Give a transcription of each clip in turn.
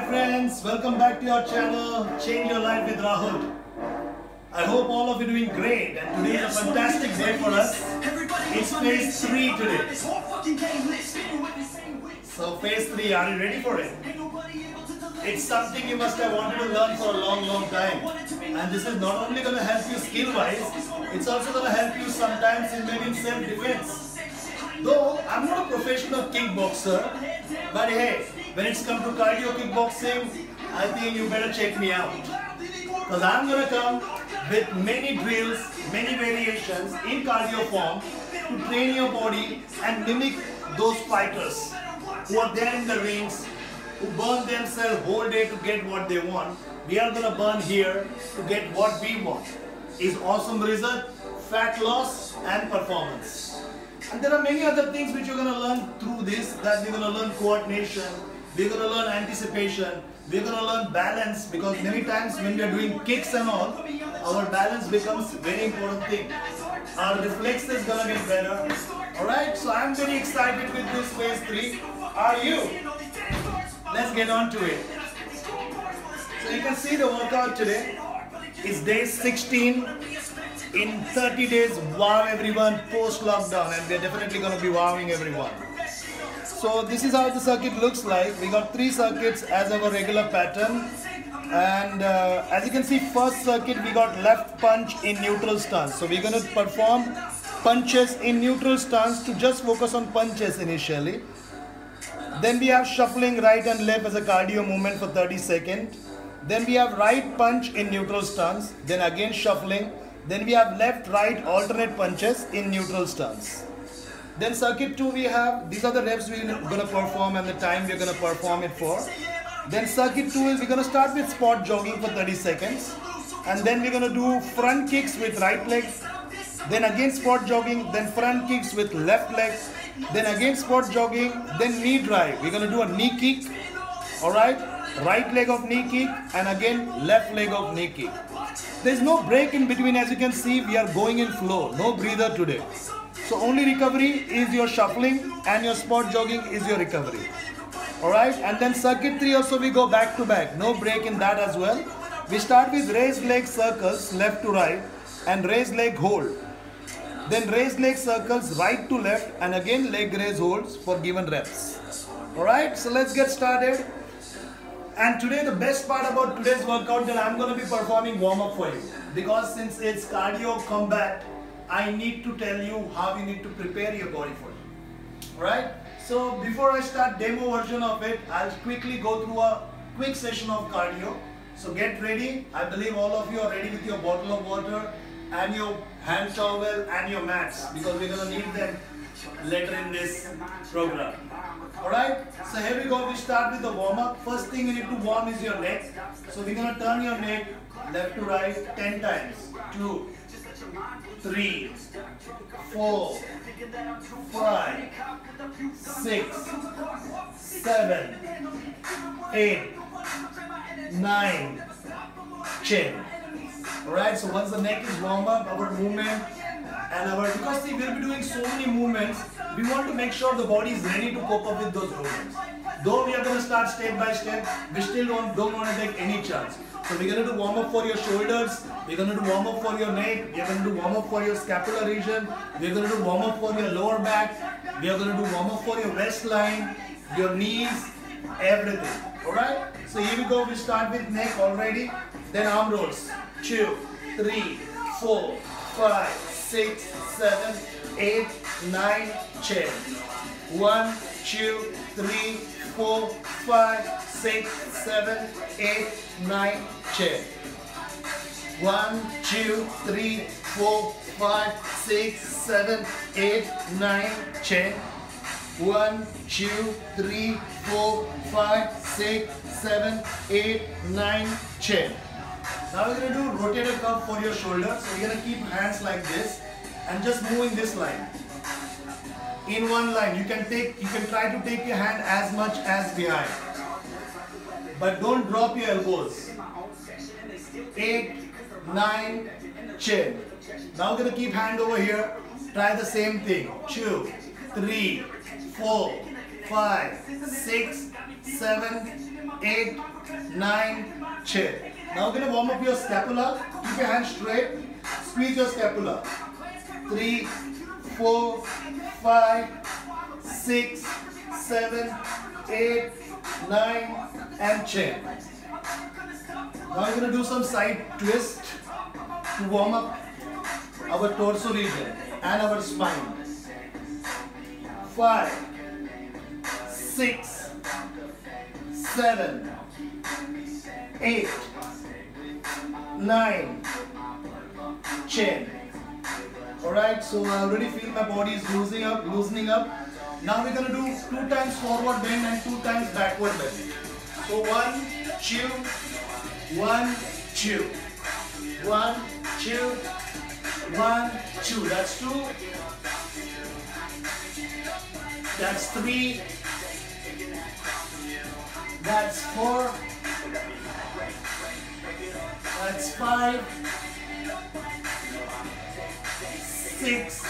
Hi friends, welcome back to your channel Change Your Life with Rahul. I hope all of you are doing great and today is a fantastic day for us. It's phase 3 today. So phase 3, are you ready for it? It's something you must have wanted to learn for a long, long time. And this is not only going to help you skill-wise, it's also going to help you sometimes in maybe self-defense. Though I'm not a professional kickboxer, but hey, when it's come to cardio kickboxing, I think you better check me out. Because I'm gonna come with many drills, many variations in cardio form to train your body and mimic those fighters who are there in the rings, who burn themselves whole day to get what they want. We are gonna burn here to get what we want. Is awesome result, fat loss and performance. And there are many other things which you're going to learn through this that you're going to learn coordination, we're going to learn anticipation, we're going to learn balance because many times when we are doing kicks and all, our balance becomes very important thing. Our reflex is going to get better. Alright, so I'm very excited with this phase 3. Are you? Let's get on to it. So you can see the workout today. It's day 16 in 30 days wow everyone post lockdown and we're definitely going to be wowing everyone so this is how the circuit looks like. We got three circuits as our regular pattern. And uh, as you can see first circuit we got left punch in neutral stance. So we're going to perform punches in neutral stance to just focus on punches initially. Then we have shuffling right and left as a cardio movement for 30 seconds then we have right punch in neutral stance. Then again shuffling. Then we have left, right alternate punches in neutral stance. Then circuit 2 we have, these are the reps we're going to perform and the time we're going to perform it for. Then circuit 2 is we're going to start with spot jogging for 30 seconds. And then we're going to do front kicks with right leg. Then again spot jogging, then front kicks with left leg. Then again spot jogging, then knee drive. We're going to do a knee kick. Alright, right leg of knee kick and again left leg of knee kick. There's no break in between as you can see we are going in flow, no breather today. So only recovery is your shuffling and your spot jogging is your recovery. Alright and then circuit 3 also we go back to back, no break in that as well. We start with raised leg circles left to right and raised leg hold. Then raised leg circles right to left and again leg raise holds for given reps. Alright so let's get started. And today the best part about today's workout that I'm going to be performing warm up for you. Because since it's cardio combat, I need to tell you how you need to prepare your body for it. Right? So before I start demo version of it, I'll quickly go through a quick session of cardio. So get ready. I believe all of you are ready with your bottle of water and your hand towel and your mats because we're to need them later in this program. Alright, so here we go. We start with the warm up. First thing you need to warm is your neck. So we're gonna turn your neck left to right 10 times. 2, 3, 4, 5, 6, 7, 8, 9, chin. Alright, so once the neck is warm up, our movement and our because see we'll be doing so many movements we want to make sure the body is ready to cope up with those movements though we are going to start step by step we still don't, don't want to take any chance so we're going to do warm up for your shoulders we're going to do warm up for your neck we're going to do warm up for your scapular region we're going to do warm up for your lower back we are going to do warm up for your waistline your knees everything. All right so here we go we start with neck already then arm rolls. Two three four five six, seven, eight, nine, ten. One, two, three, four, five, six, seven, eight, nine, ten. One, two, three, four, five, six, seven, eight, nine, ten. One, two, three, four, five, six, seven, eight, nine, ten. Now we're going to do rotator cuff for your shoulder. So you're going to keep hands like this and just move in this line. In one line, you can take, you can try to take your hand as much as behind. But don't drop your elbows. Eight, nine, chin. Now we're going to keep hand over here. Try the same thing. Two, three, four, five, six, seven, eight, nine, chin. Now we're gonna warm up your scapula. Keep your hands straight. Squeeze your scapula. Three, four, five, six, seven, eight, nine, and chin. Now we're gonna do some side twist to warm up our torso region and our spine. Five, six, seven, eight, nine, chin. Alright, so I already feel my body is loosening up, loosening up. Now we're gonna do two times forward bend and two times backward bend. One, two, one, two, one, two, one, two. That's two. That's three. That's four. That's five. Six.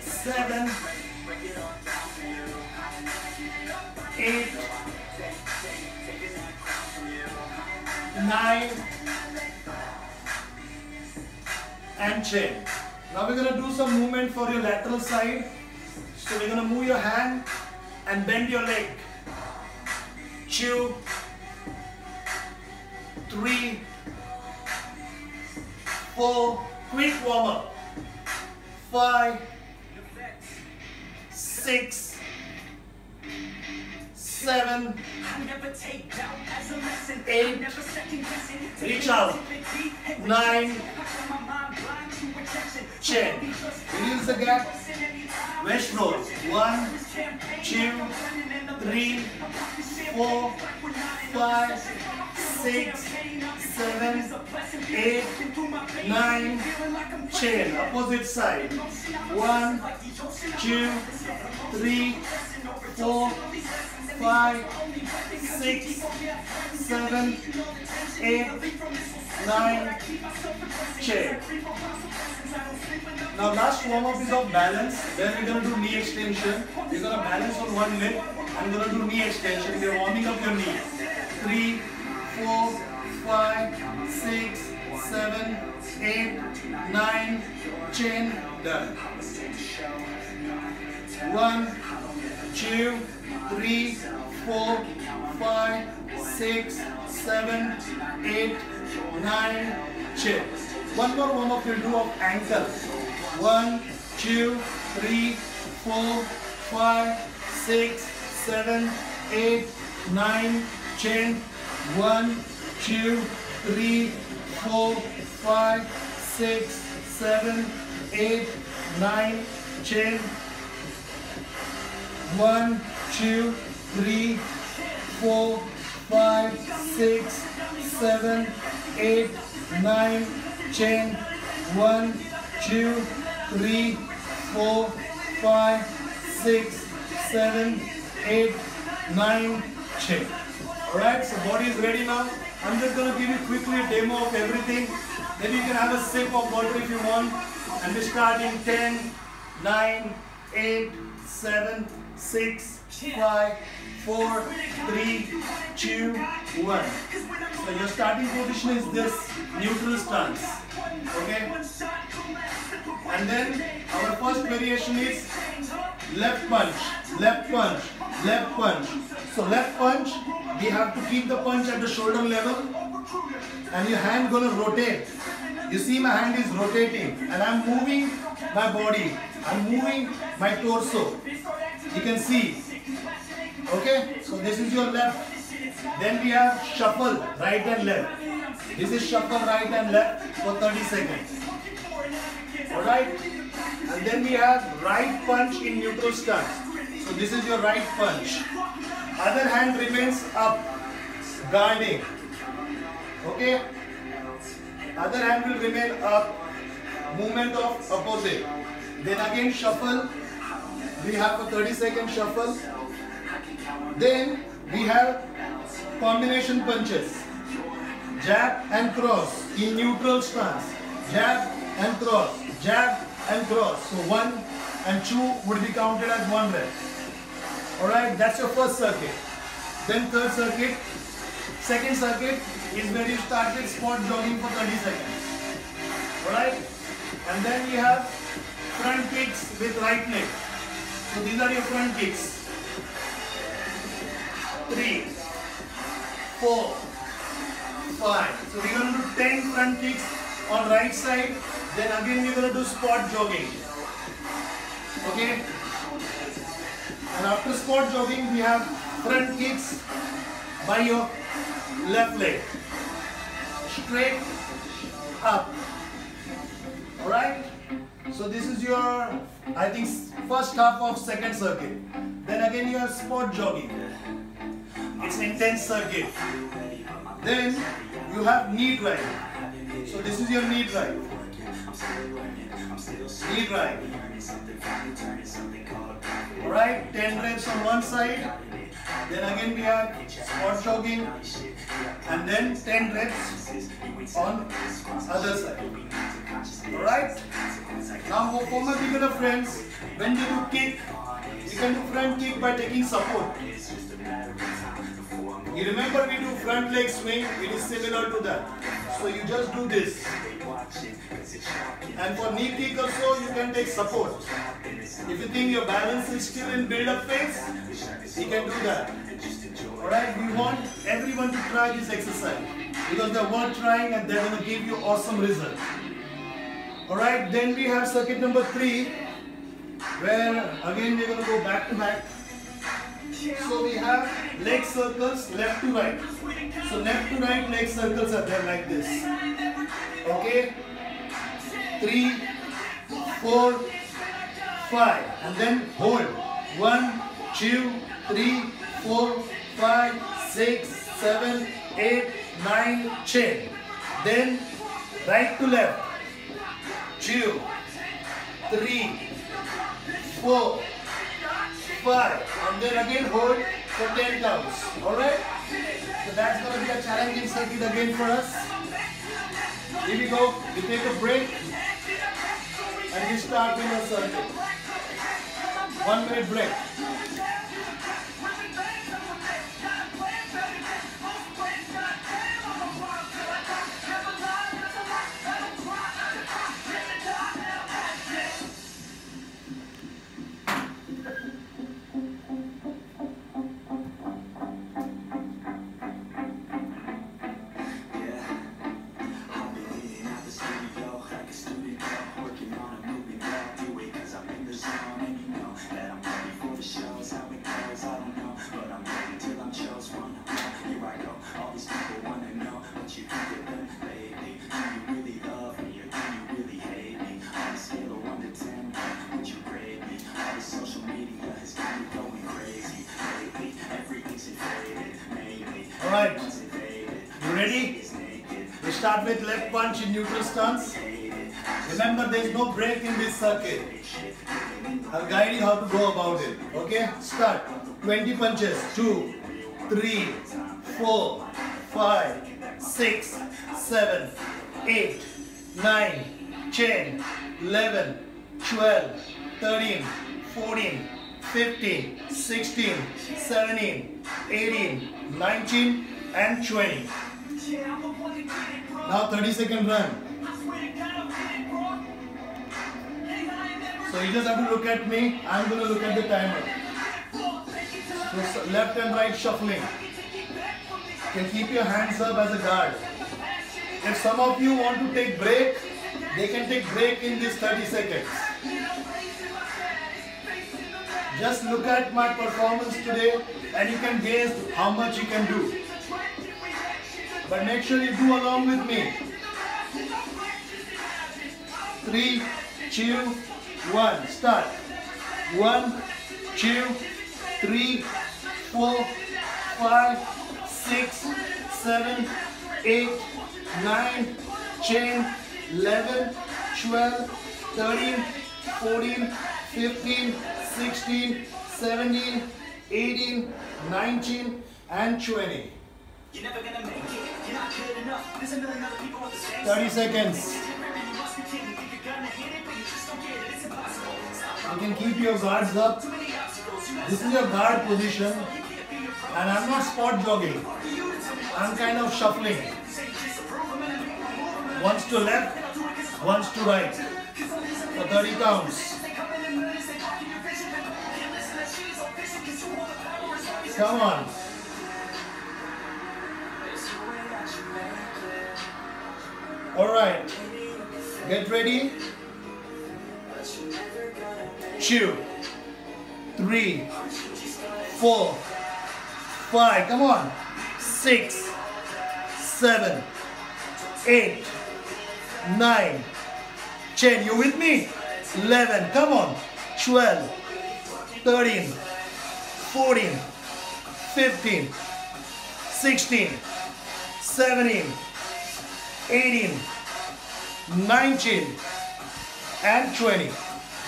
Seven. Eight. Nine. And chin. Now we're gonna do some movement for your lateral side. So we're gonna move your hand and bend your leg. Two, three, four, quick warm up. Five, six, seven, eight, reach out, nine, chin, release the gap, west roll, one, two, three, four, five, six, seven, eight, nine, chin, opposite side, one, two, three, four, five, six, seven, eight, nine. Now last warm up is of balance. Then we're gonna do knee extension. We're gonna balance on one leg and we're gonna do knee extension. We're warming up your knee. Three, four, five, six, seven, eight, nine, done. One, two, three, four, five, six, seven, eight, nine, chin. One more warm up we'll do of ankle. One, two, three, four, five, six, seven, eight, nine, chin. One, two, three, four, five, six, seven, eight, nine, chin. One, two, three, four, five, six, seven, eight, nine, chin. One, two, three, four, five, six, seven, eight, nine, chin. Alright, so body is ready now. I'm just going to give you quickly a demo of everything. Then you can have a sip of water if you want. And we start in 10, 9, 8, 7, 6, 5, 4, 3, 2, 1. So your starting position is this neutral stance. Okay? And then our first variation is left punch, left punch, left punch. So left punch, we have to keep the punch at the shoulder level and your hand gonna rotate. You see my hand is rotating and I'm moving my body. I'm moving my torso. You can see. Okay, so this is your left. Then we have shuffle, right and left. This is shuffle right and left for 30 seconds. Alright? And then we have right punch in neutral stance. So this is your right punch. Other hand remains up, guarding. Okay? Other hand will remain up, movement of opposite. Then again shuffle. We have a 30 second shuffle. Then we have combination punches. Jab and cross in neutral stance. Jab and cross. Jab and cross. So one, and two would be counted as one rep. Alright, that's your first circuit. Then third circuit, second circuit is where you start with spot jogging for 30 seconds. Alright? And then we have front kicks with right leg. So these are your front kicks. Three, four, five. So we're going to do 10 front kicks on right side. Then again we're going to do spot jogging. Okay? And after spot jogging we have front kicks by your left leg. Straight up. Alright? So this is your, I think, first half of second circuit. Then again you have spot jogging. It's an intense circuit. Then you have knee drive. So this is your knee drive. Knee drive. Alright, 10 reps on one side. Then again we have spot jogging. And then 10 reps on other side. Alright? Now for my beginner friends, when you do kick, you can do front kick by taking support. You remember we do front leg swing, it is similar to that. So you just do this. And for knee kick also you can take support. If you think your balance is still in build up phase, you can do that. Alright, we want everyone to try this exercise because they're worth trying and they're going to give you awesome results. Alright, then we have circuit number 3 where again we're going to go back to back. So we have leg circles left to right. So left to right leg circles are there like this. Okay? Three, four, five. And then hold. One, two, three, four, five, six, seven, eight, nine, ten. Then right to left. Two, three, four, and then again hold for 10 counts. Alright? So that's going to be a challenging circuit again for us. Here we go. We take a break and we start with a circuit. One minute break. Start with left punch in neutral stance. Remember there is no break in this circuit. I'll guide you how to go about it. Okay? Start. 20 punches. 2, 3, 4, 5, 6, 7, 8, 9, 10, 11, 12, 13, 14, 15, 16, 17, 18, 19 and 20. Now 30 second run. So you just have to look at me. I'm going to look at the timer. So left and right shuffling. You can keep your hands up as a guard. If some of you want to take break, they can take break in this 30 seconds. Just look at my performance today and you can guess how much you can do. But make sure you do along with me. Three, two, one. Start. One, two, three, four, five, six, seven, eight, nine, ten, eleven, twelve, thirteen, fourteen, fifteen, sixteen, seventeen, eighteen, nineteen, and 20. You're never gonna make it. You're not good enough. There's a million other people with the same 30 seconds. You can keep your guards up. This is your guard position. And I'm not spot jogging. I'm kind of shuffling. Once to left, once to right. For 30 counts. Come on. Alright. Get ready. Two, three, four, five. Come on. Six, seven, eight, nine, ten. You with me? Eleven. Come on. Twelve, thirteen, fourteen, fifteen, sixteen, seventeen. 18, 19, and 20.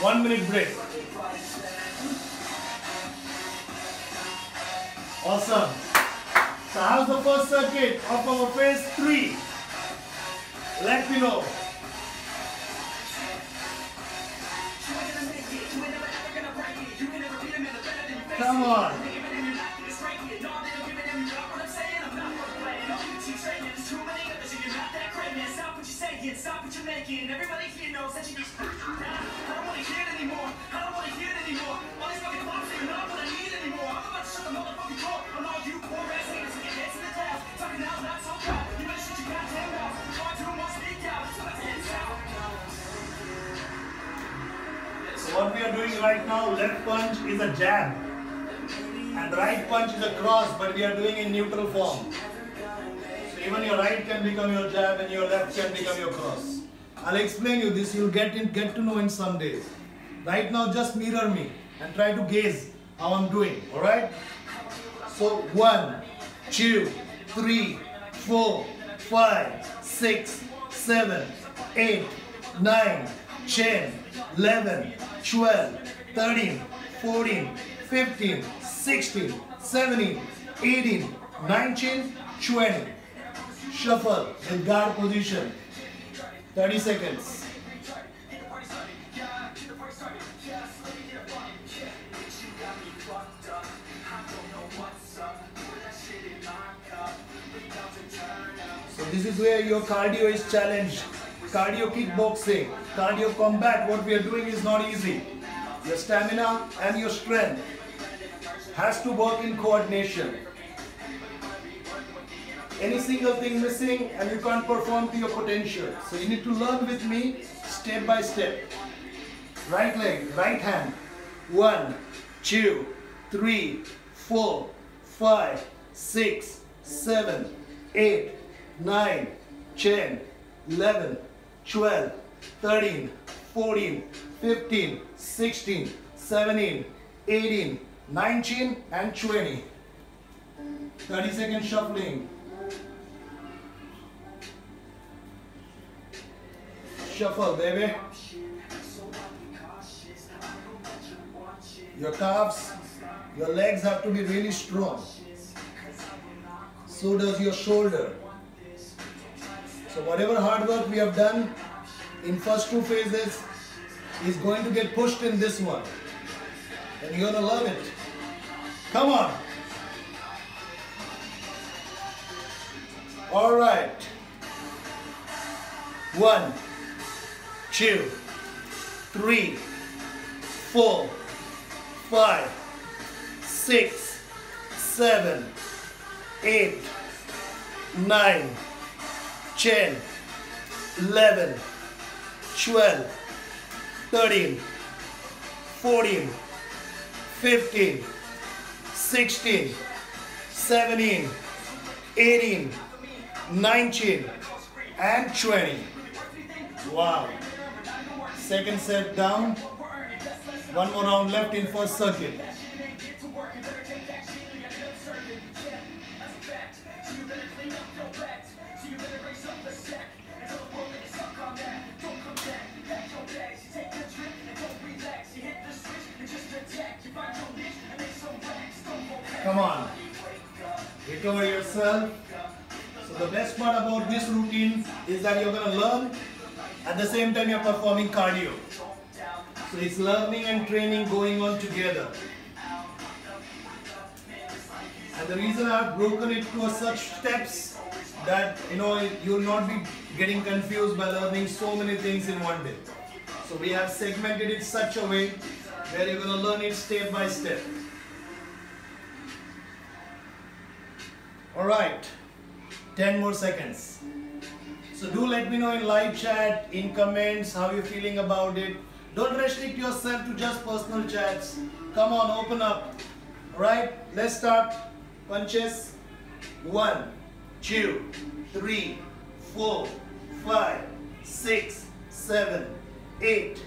One minute break. Awesome. So how's the first circuit of our phase 3? Let me know. Come on. Making, stop what you're making. Everybody here knows that you need to I don't want to hear it anymore. I don't want to hear it anymore. All these fucking bombs are not what I need anymore. I'm about to shut the motherfucking door on all you poor ass haters your heads in the clouds. Talking so proud. You better shut your goddamn mouth. Try to speak out. Out. So what we are doing right now, left punch is a jab. And right punch is a cross, but we are doing in neutral form. Even your right can become your jab and your left can become your cross. I'll explain you this, you'll get, in, get to know in some days. Right now just mirror me and try to gaze how I'm doing, alright? So one, two, three, four, five, six, seven, eight, nine, ten, eleven, twelve, thirteen, fourteen, fifteen, sixteen, seventeen, eighteen, nineteen, twenty. Shuffle in guard position. 30 seconds. So this is where your cardio is challenged. Cardio kickboxing, cardio combat, what we are doing is not easy. Your stamina and your strength has to work in coordination any single thing missing and you can't perform to your potential. So you need to learn with me step by step. Right leg, right hand. One, two, three, four, five, six, seven, eight, nine, ten, eleven, twelve, thirteen, fourteen, fifteen, sixteen, seventeen, eighteen, nineteen, and 20. 30 second shuffling. Shuffle, baby. Your calves, your legs have to be really strong. So does your shoulder. So whatever hard work we have done in first two phases is going to get pushed in this one. And you're gonna love it. Come on. All right. One two, three, four, five, six, seven, eight, nine, ten, eleven, twelve, thirteen, fourteen, fifteen, sixteen, seventeen, eighteen, nineteen, and 20. Wow. Second set down. One more round left in first circuit. Come on. Recover yourself. So the best part about this routine is that you're going to learn at the same time you're performing cardio. So it's learning and training going on together. And the reason I've broken it to such steps that you know you'll not be getting confused by learning so many things in one day. So we have segmented it such a way where you're going to learn it step by step. Alright, 10 more seconds. So do let me know in live chat, in comments, how you're feeling about it. Don't restrict yourself to just personal chats. Come on, open up. Alright, let's start. Punches. One, two, three, four, five, six, seven, eight,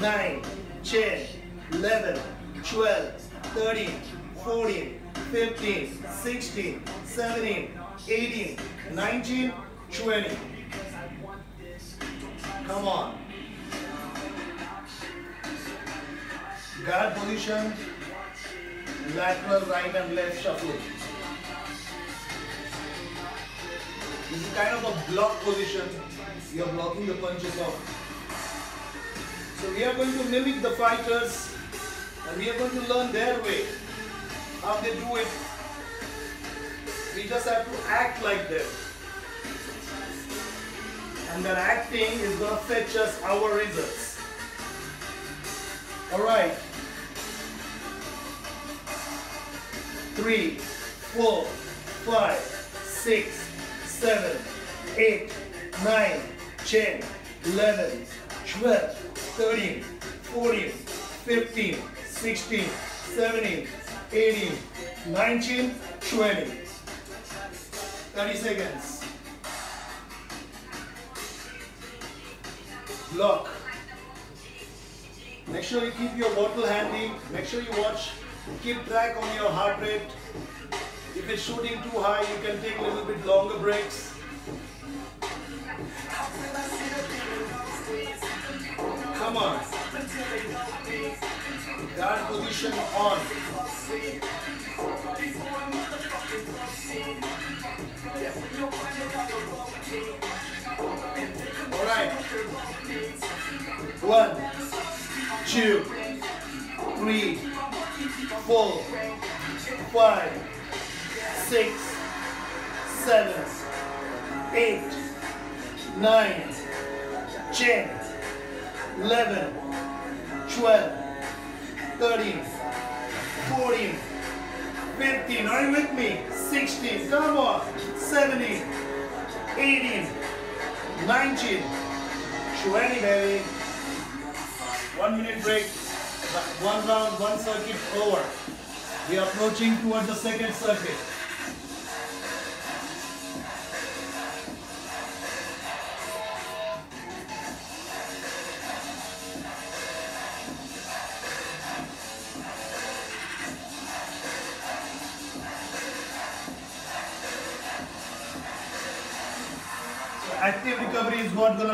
nine, ten, eleven, twelve, thirteen, fourteen, fifteen, sixteen, seventeen, eighteen, nineteen, twenty. Come on. Guard position, lateral right and left shuffling. This is kind of a block position. You are blocking the punches off. So we are going to mimic the fighters and we are going to learn their way. How they do it. We just have to act like them. And that acting is going to fetch us our results. Alright. Three, four, five, six, seven, eight, nine, ten, eleven, twelve, thirteen, fourteen, fifteen, sixteen, seventeen, eighteen, nineteen, twenty. 30 seconds. Lock. Make sure you keep your bottle handy. Make sure you watch, keep track on your heart rate. If it's shooting too high, you can take a little bit longer breaks. Come on. Guard position on. Two, three, four, five, six, seven, eight, nine, ten, eleven, twelve, thirteen, fourteen, fifteen. Are you with me? Sixteen. Come on. Seventeen, eighteen, nineteen, twenty, baby. One minute break. One round, one circuit over. We are approaching towards the second circuit.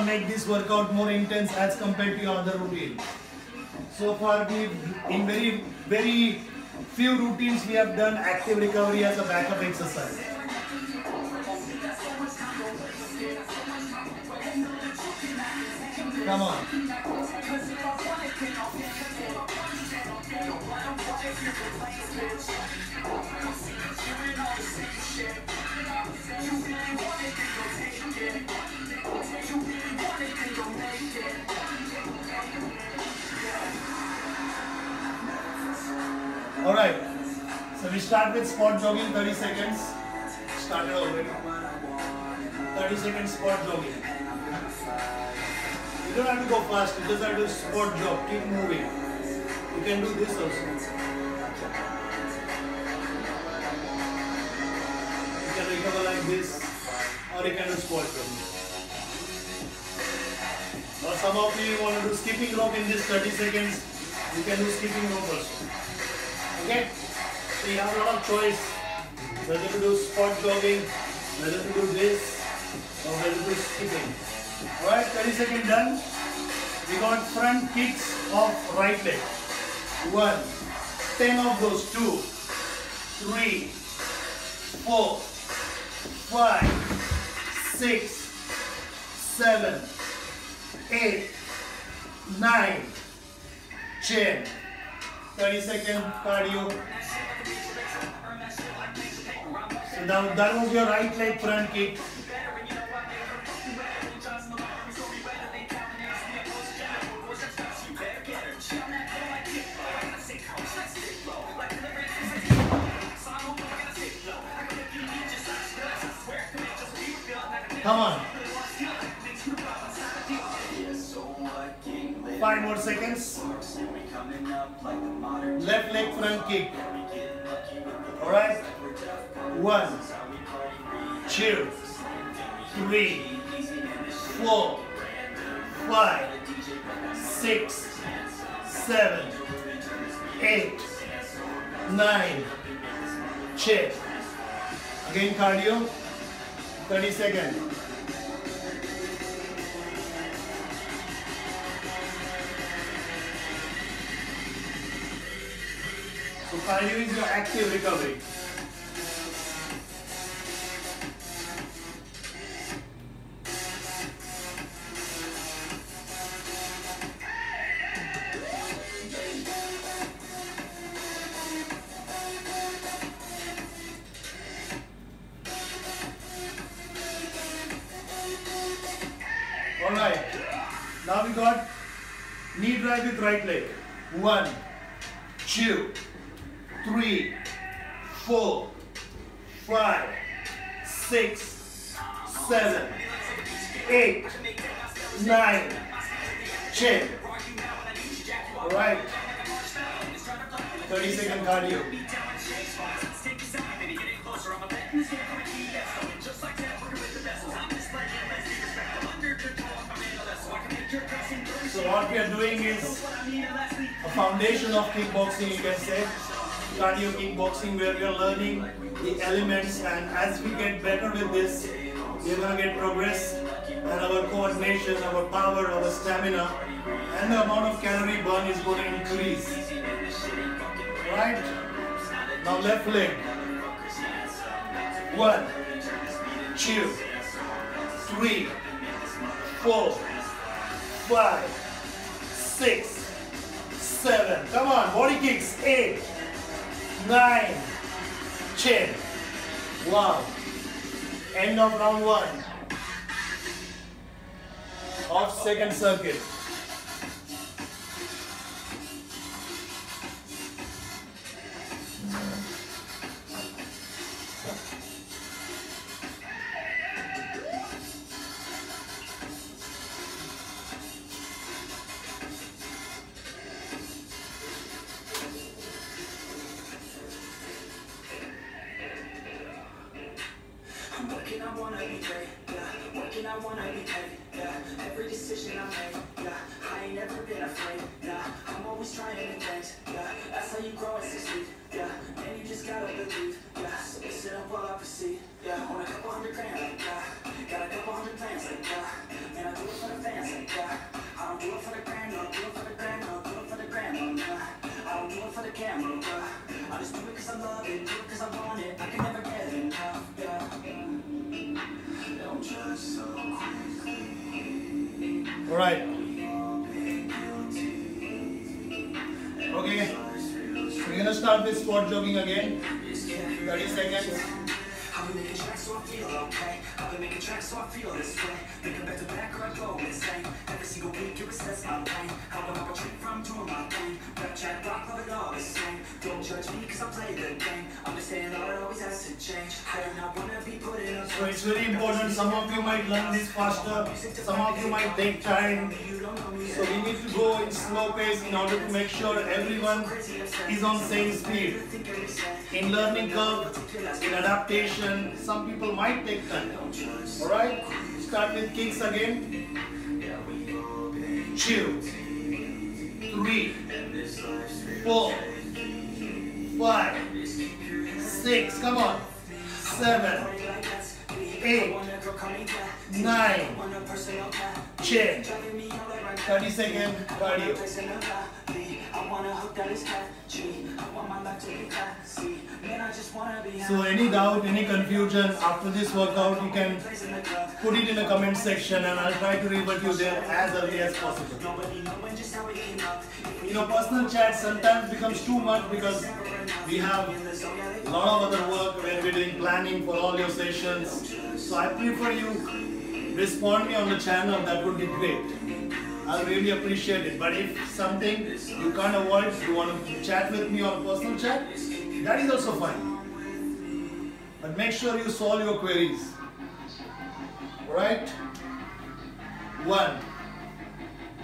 Make this workout more intense as compared to your other routine. So far we in very very few routines we have done active recovery as a backup exercise. Come on. Alright. So we start with spot jogging 30 seconds. Started already. 30 seconds spot jogging. You don't have to go fast, you just have to spot jog, keep moving. You can do this also. You can recover like this, or you can do squat jogging. Or some of you want to do skipping rope in this 30 seconds, you can do skipping rope also. Okay? So you have a lot of choice. Whether to do spot jogging, whether to do this, or whether to do skipping. Alright, 30 second done. We got front kicks of right leg. One, 10 of those, two, three, four, five, six, seven, eight, nine, chin. 30 second cardio. So now that was your right leg front kick. Come on. Five more seconds. Left leg front kick. Alright? One, two, three, four, five, six, seven, eight, nine, ten. Again cardio. 30 seconds. So cardio is your active recovery. We are going to get progress and our coordination, our power, our stamina and the amount of calorie burn is going to increase. Right? Now left leg. One, two, three, four, five, six, seven. Come on, body kicks. Eight, nine, ten. Wow. End of round one. of second circuit. Okay. We're gonna start with spot jogging again. 30 seconds. I've been making tracks so I feel this way. Thinking back to back or I go insane. Every single week you assess my pain. How do I retreat from doing my thing? Chat, rock, love it all the same. Don't judge me cause I play the game. Understand all it always has to change. I do not wanna be put in a So it's very important. Some of you might learn this faster. Some of you might take time. So we need to go in slow pace in order to make sure everyone is on same speed. In learning curve, in adaptation, some people might take time. Alright? Start with kicks again. Two, three, four, five, six, come on, seven, eight, nine, ten. 30 second cardio. So any doubt, any confusion after this workout, you can put it in the comment section and I'll try to revert you there as early as possible. You know, personal chat sometimes becomes too much because we have a lot of other work when we're doing planning for all your sessions. So I prefer you respond me on the channel, that would be great. I'll really appreciate it. But if something you can't avoid, you want to chat with me on personal chat, that is also fine. But make sure you solve your queries. Alright? One,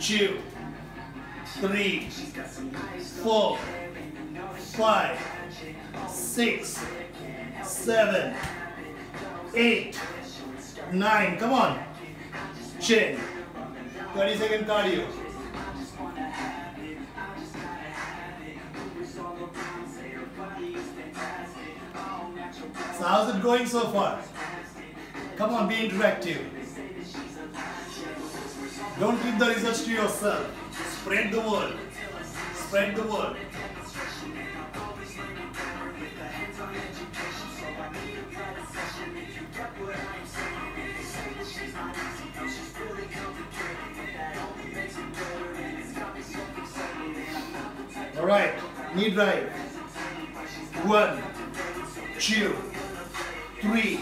two, three, four, five, six, seven, eight, nine. Come on. Chin. 30 second cardio. So how's it going so far? Come on, be interactive. Don't keep the results to yourself. Spread the word. Spread the word. All right, knee drive. One, two, three,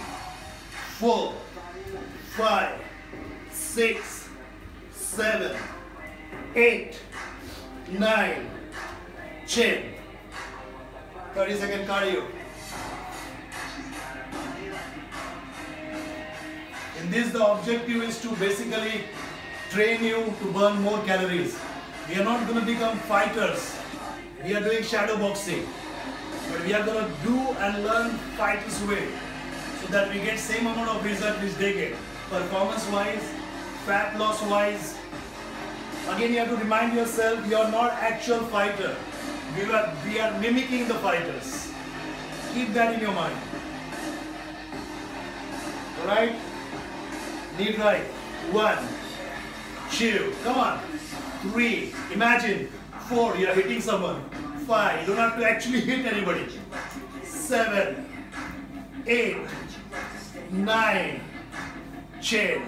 four, five, six, seven, eight, nine, ten. 30 second cardio. This, the objective is to basically train you to burn more calories. We are not going to become fighters. We are doing shadow boxing. But we are going to do and learn fighters way so that we get same amount of result which they get. Performance wise, fat loss wise. Again, you have to remind yourself you are not actual fighter. We are, we are mimicking the fighters. Keep that in your mind. Alright? Knee right. One, two, come on. Three, imagine. Four, you are hitting someone. Five, you don't have to actually hit anybody. Seven, eight, nine, ten.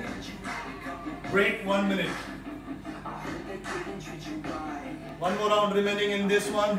Break one minute. One more round remaining in this one.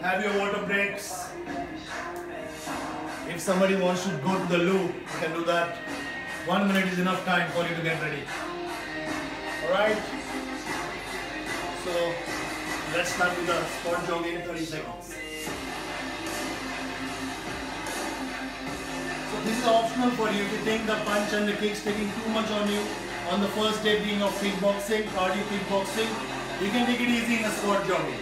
Have your water breaks. If somebody wants to go to the loo, you can do that. One minute is enough time for you to get ready. Alright? So, let's start with the spot jogging 30 seconds. So this is optional for you. If you think the punch and the kicks taking too much on you on the first day being of kickboxing, cardio kickboxing, you can take it easy in a spot jogging.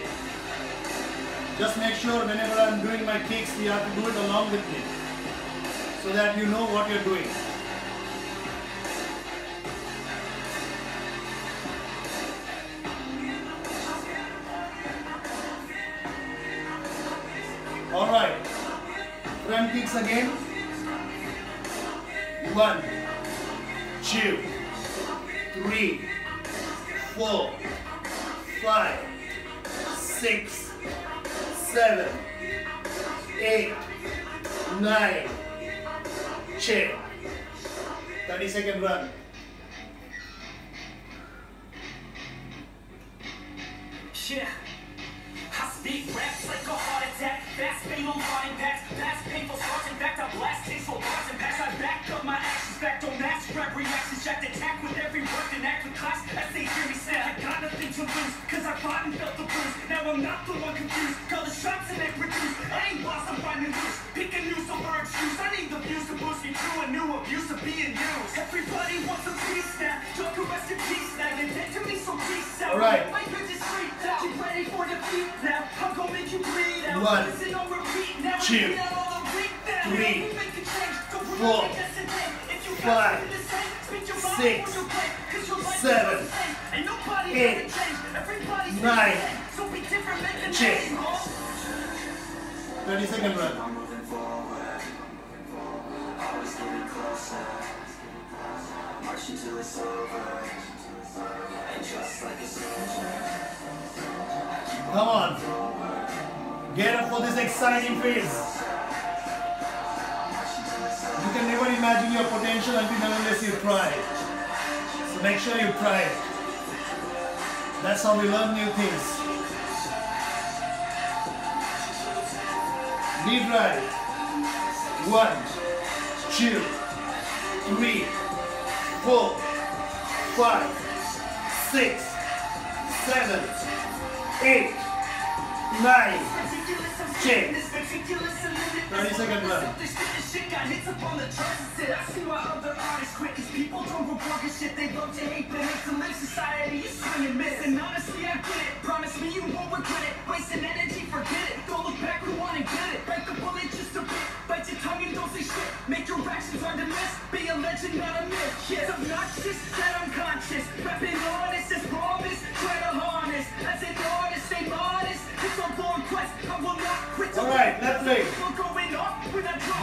Just make sure whenever I'm doing my kicks, you have to do it along with me so that you know what you're doing. Make a check. name, huh? 20 second run. Marching till over, just like a soldier. Come on. Get up for this exciting phase. You can never imagine your potential until unless you try. Make sure you it. That's how we learn new things. Lead right. One, two, three, four, five, six, seven, eight, nine, ten. 30 second run. People don't report this shit, they love to hate, but it's a live society, it's swing and miss. And honestly, I get it. Promise me you won't regret it. Wasting energy, forget it. Don't look back, we wanna get it. Bite the bullet just a bit. Bite your tongue and don't say shit. Make your actions hard to miss. Be a legend, not a myth. It's obnoxious,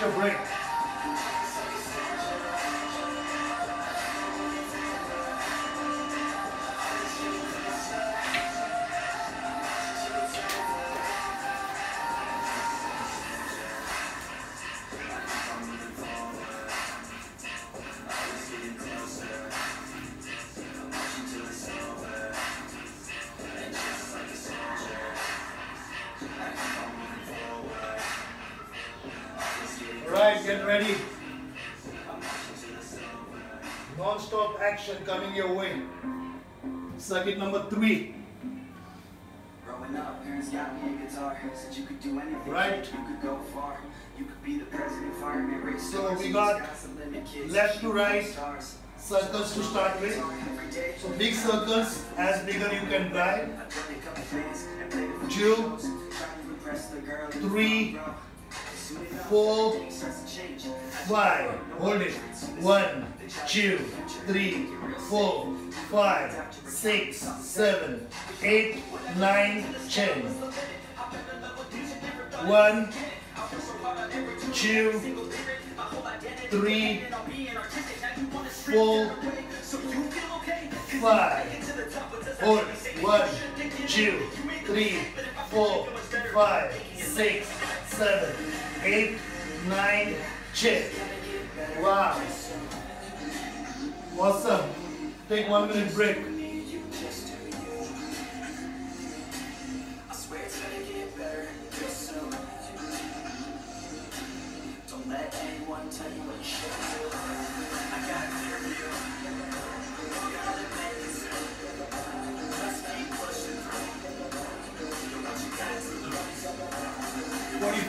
your break. Circuit number three. Growing up, parents got me a guitar. Said you could do anything. Right. You could go far. You could be the president, fireman, race So we got sky's the limit, kids. left to right. Circles to start with. So big circles, as bigger you can drive. I play a couple bands and play the Two, shows. Trying to impress the girl in the three, four. Five. Hold it. One, two, three, four, five, six, seven, eight, nine, ten. One, two, three, four, five. Hold. it. One, two, three, four, five, six, seven, eight, nine, ten. Wow. Awesome. Take one minute break. Don't let anyone tell you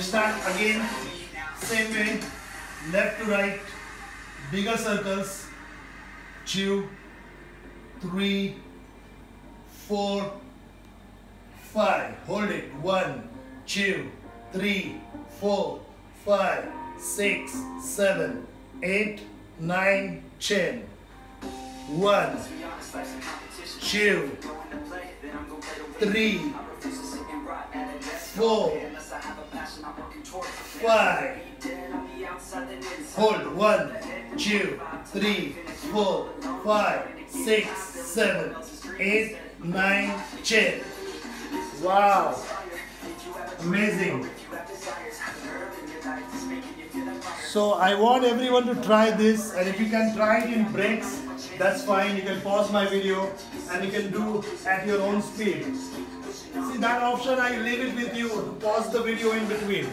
we start again, same way, left to right, bigger circles, two, three, four, five. Hold it. One, two, three, four, five, six, seven, eight, nine, ten. One, two, three, four, five. Hold. One, two, three, four, five, six, seven, eight, nine, ten. Wow. Amazing. So I want everyone to try this and if you can try it in breaks, that's fine. You can pause my video and you can do at your own speed. See that option I leave it with you pause the video in between.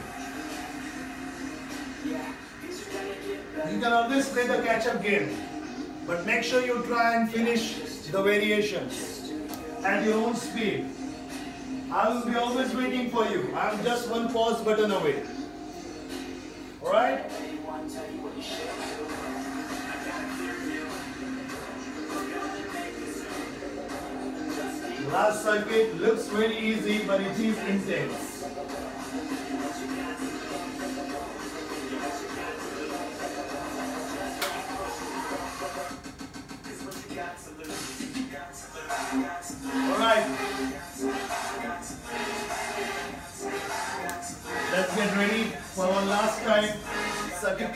You can always play the catch-up game. But make sure you try and finish the variations at your own speed. I will be always waiting for you. I'm just one pause button away. Alright? Last circuit looks very easy, but it is intense.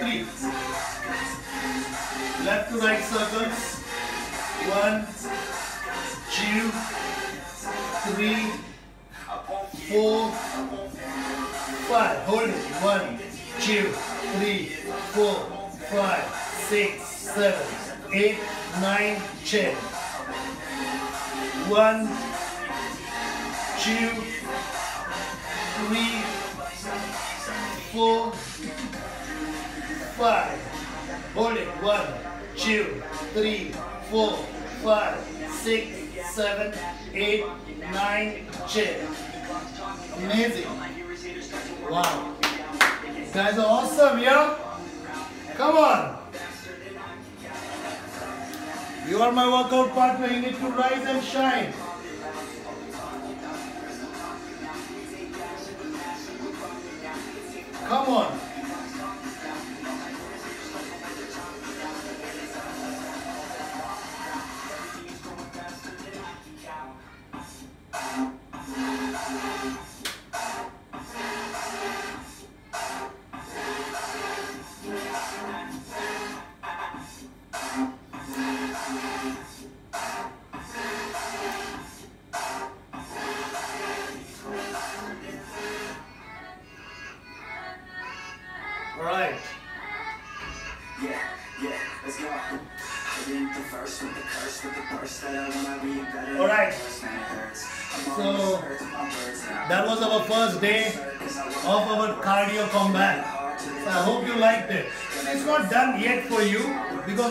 3. Left to right circles. One, two, three, four, five. Hold it. One, two, Wow. Guys are awesome, yeah? Come on. You are my workout partner. You need to rise and shine. Come on.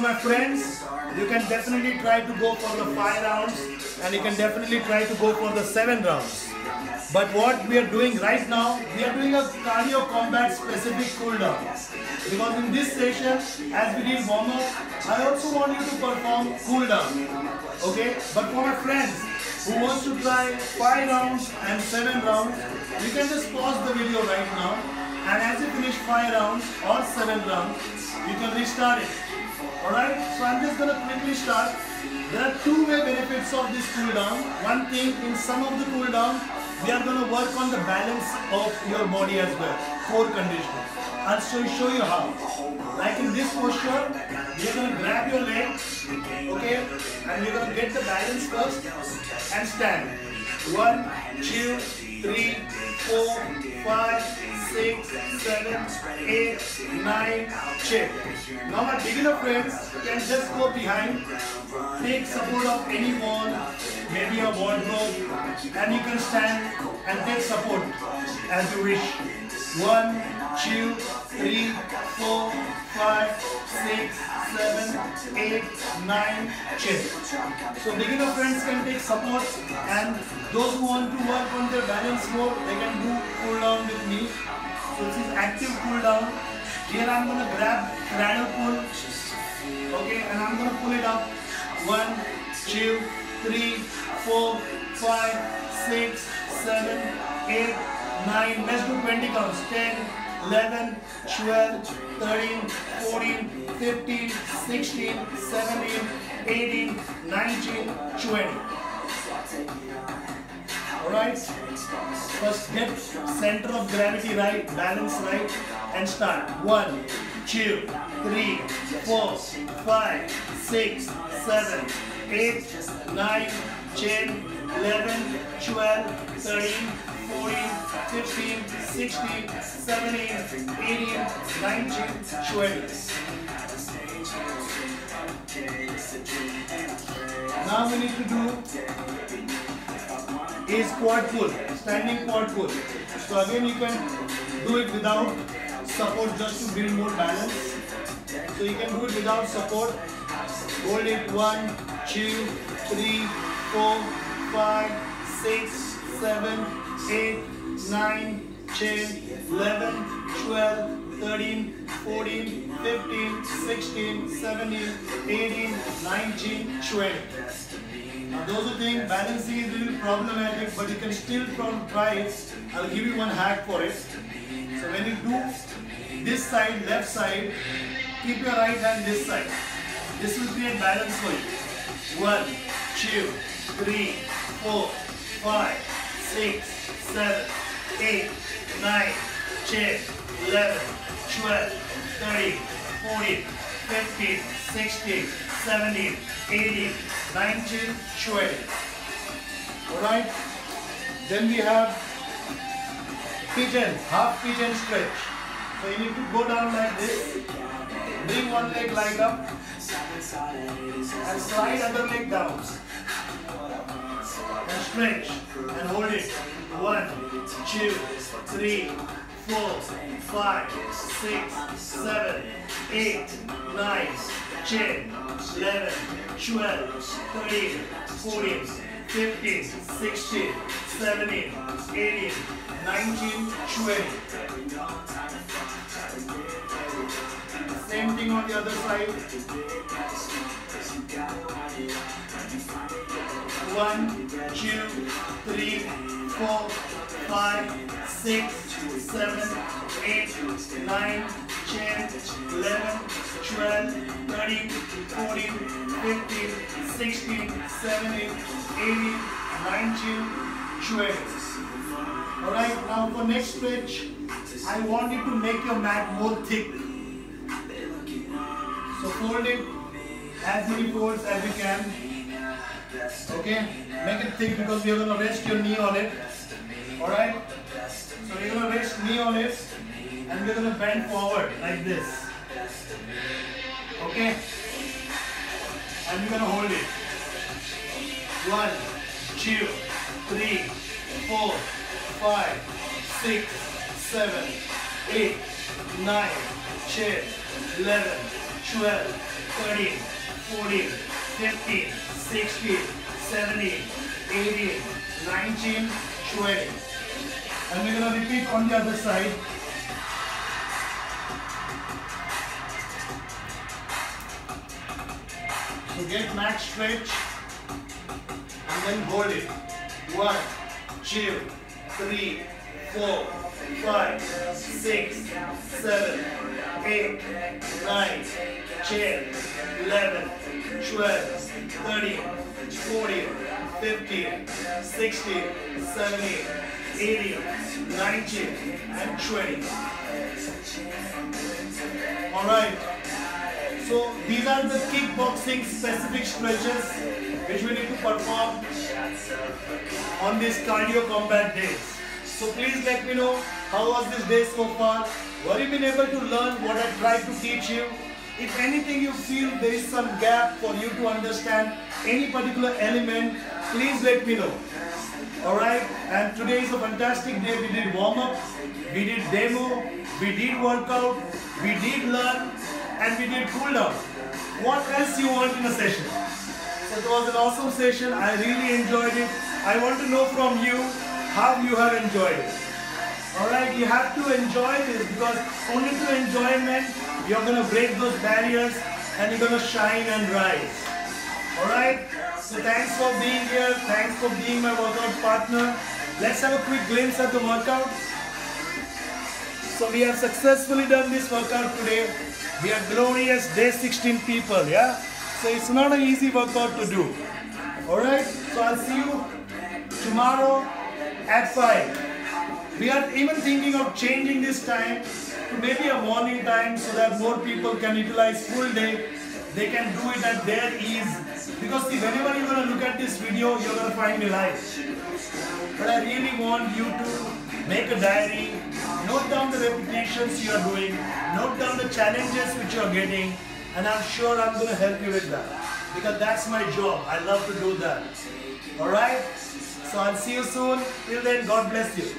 My friends, you can definitely try to go for the five rounds and you can definitely try to go for the seven rounds. But what we are doing right now, we are doing a cardio combat specific cooldown. Because in this session, as we did warm up, I also want you to perform cooldown. Okay? But for my friends who wants to try 5 rounds and 7 rounds, you can just pause the video right now. And as you finish 5 rounds or 7 rounds, you can restart it. Alright? So I'm just gonna quickly start. There are two way benefits of this cool down. One thing, in some of the cool down, we are going to work on the balance of your body as well, core conditioning. I'll show, show you how. Like in this posture, you're going to grab your leg, okay, and you're going to get the balance first and stand. One, two, three, four, five, six, seven, eight, nine. Now my beginner friends can just go behind, take support of any wall, maybe a wardrobe, and you can stand and take support as you wish. One, two, three, four, five, six, seven, eight, nine, ten. So beginner friends can take support and those who want to work on their balance more, they can do cool down with me. So this is active pull down. Here I'm gonna grab cradle pull. Okay, and I'm gonna pull it up. One, two, three, four, five, six, seven, eight, nine. Let's do 20 counts. 10, 11, 12, 13, 14, 15, 16, 17, 18, 19, 20. Alright? First get center of gravity right, balance right, and start. One, two, three, four, five, six, seven, eight, nine, ten, eleven, twelve, thirteen, fourteen, fifteen, sixteen, seventeen, eighteen, nineteen, twenty. Now we need to do is quad pull, standing quad pull. So again you can do it without support just to build more balance. So you can do it without support. Hold it one, two, three, four, five, six, seven, eight, nine, ten, eleven, twelve, thirteen, fourteen, fifteen, sixteen, seventeen, eighteen, nineteen, twenty. Now those who think balancing is a little problematic, but you can still try it. I'll give you one hack for it. So when you do this side, left side, keep your right hand this side. This will create balance for you. One, two, three, four, five, six, seven, eight, nine, ten, eleven, twelve, thirteen, fourteen, fifteen, sixteen, seventeen, eighteen. 19, 20. Alright? Then we have pigeon, half pigeon stretch. So you need to go down like this, bring one leg like up, and slide other leg down. And stretch, and hold it. One, two, three, four, five, six, seven, eight, nine, ten, eleven, 12, 13, 14, 15, 16, 17, 18, 19, 20. Same thing on the other side. One, two, three, four, five, six, seven, eight, nine, 10, 11, 12, 13, 14, 15, 16, 17, 18, 19, 20. Alright, now for next stretch, I want you to make your mat more thick. So fold it as many folds as you can. Okay, make it thick because going to rest your knee on it. Alright, so you're going to rest knee on it and we're going to bend forward like this. Okay? And we're going to hold it. One, two, three, four, five, six, seven, eight, nine, ten, eleven, twelve, thirteen, fourteen, fifteen, sixteen, seventeen, eighteen, nineteen, twenty. And we're going to repeat on the other side. So get max stretch and then hold it. One, two, three, four, five, six, seven, eight, nine, ten, eleven, twelve, thirteen, fourteen, fifteen, sixteen, seventeen, eighteen, nineteen, and twenty. All right. So these are the kickboxing specific stretches which we need to perform on this cardio combat days. So please let me know how was this day so far. Were you been able to learn what I tried to teach you? If anything you feel there is some gap for you to understand any particular element, please let me know. Alright, and today is a fantastic day. We did warm up, we did demo, we did workout, we did learn, and we did cool down. What else you want in a session? So it was an awesome session. I really enjoyed it. I want to know from you how you have enjoyed it. Alright, you have to enjoy this because only through enjoyment you're gonna break those barriers and you're gonna shine and rise. Alright? So thanks for being here. Thanks for being my workout partner. Let's have a quick glimpse at the workout. So we have successfully done this workout today. We are glorious day 16 people, yeah? So it's not an easy workout to do. Alright? So I'll see you tomorrow at 5. We are even thinking of changing this time maybe a morning time so that more people can utilize full day. They can do it at their ease. Because see, whenever you're going to look at this video, you're going to find me live. But I really want you to make a diary, note down the repetitions you are doing, note down the challenges which you are getting, and I'm sure I'm going to help you with that. Because that's my job. I love to do that. Alright? So I'll see you soon. Till then, God bless you.